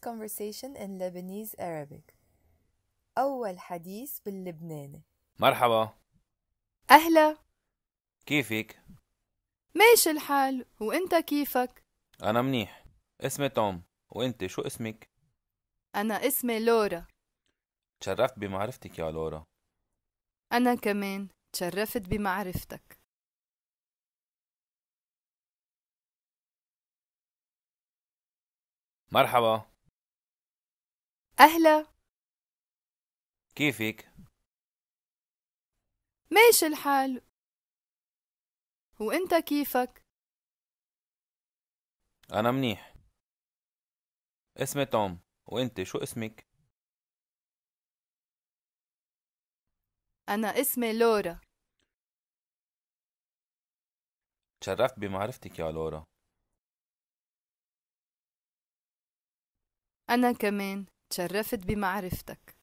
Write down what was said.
conversation in Lebanese Arabic. أول حديث باللبناني. مرحبا. أهلا. كيفك؟ ماشي الحال. وإنت كيفك؟ أنا منيح. اسمي توم. وأنت شو اسمك؟ أنا اسمي لورا. تشرفت بمعرفتك يا لورا. أنا كمان تشرفت بمعرفتك. مرحبا. أهلا. كيفك؟ ماشي الحال. وأنت كيفك؟ أنا منيح. اسمي توم. وأنت شو اسمك؟ أنا اسمي لورا. تشرفت بمعرفتك يا لورا. أنا كمان تشرفت بمعرفتك.